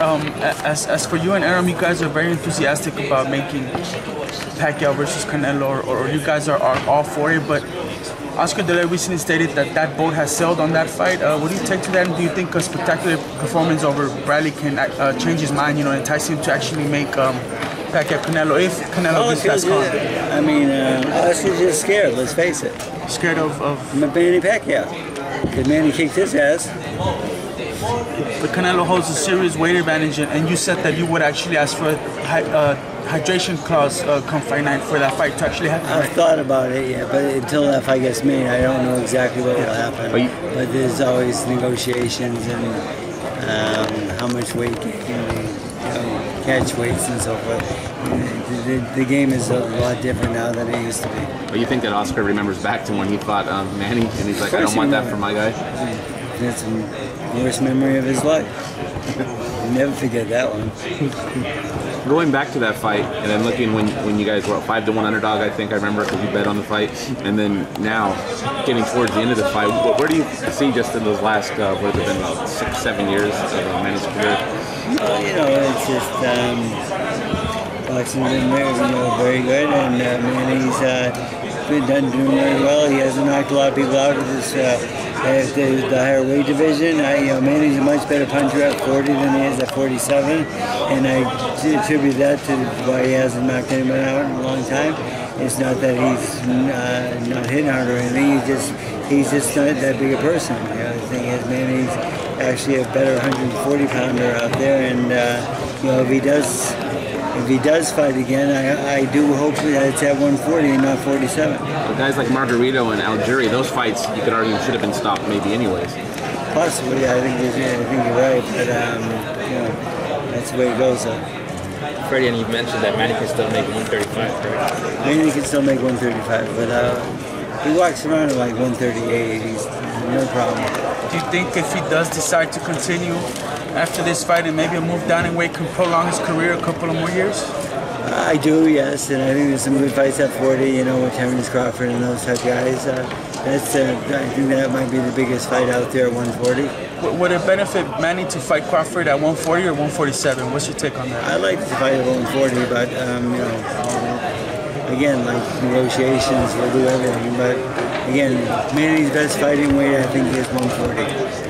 Um, as, as for you and Arum, you guys are very enthusiastic about making Pacquiao versus Canelo, or, or you guys are, are all for it, but Oscar De La recently stated that that boat has sailed on that fight. Uh, what do you take to that, and do you think a spectacular performance over Bradley can uh, change his mind, you know, entice him to actually make um, Pacquiao Canelo if Canelo gets that score? I mean, uh, Oscar's just scared, let's face it. Scared of, of Manny Pacquiao. Because Manny kicked his ass. But Canelo holds a serious weight advantage, and you said that you would actually ask for a uh, hydration clause uh, come fight night for that fight to actually happen. I've right? thought about it, yeah, but until that fight gets made, I don't know exactly what will happen. But you- But there's always negotiations and um, how much weight can you know, catch weights and so forth. The, the, the game is a lot different now than it used to be. But you think that Oscar remembers back to when he fought um, Manny, and he's like, I don't want that for my guy. That's the worst memory of his life. You never forget that one. Going back to that fight, and then looking when when you guys were a five to one underdog, I think I remember because you bet on the fight, and then now getting towards the end of the fight, wh- where do you see just in those last uh, what have been about six seven years of uh, Manny's career? Well, you know, it's just um, boxing's been very, you know, very good, and uh, Manny's uh, been done doing very well. He hasn't knocked a lot of people out of this uh, the, the higher weight division. I, you know, Manny's a much better puncher at 40 than he is at 47, and I attribute that to why he hasn't knocked anyone out in a long time. It's not that he's uh, not hitting hard or anything. He's just he's just not that big a person. You know, the thing is, Manny's actually a better 140 pounder out there, and uh, you know if he does. If he does fight again, I, I do hope that it's at 140 and not 47. But guys like Margarito and Algieri, those fights you could argue should have been stopped maybe anyways. Possibly, I think you're, I think you're right, but um, you know, that's the way it goes. Uh, Freddie, and you mentioned that Manny can still make 135, correct? maybe he can still make 135, but uh, he walks around at like 138. He's no problem. Do you think if he does decide to continue after this fight and maybe a move down in weight can prolong his career a couple of more years? I do, yes, and I think there's some good fights at 40. You know, with Terrence Crawford and those type of guys. Uh, that's uh, I think that might be the biggest fight out there at 140. W- Would it benefit Manny to fight Crawford at 140 or 147? What's your take on that? I like to fight at 140, but um, you know, again, like negotiations will do everything. But again, Manny's best fighting weight, I think, is 140.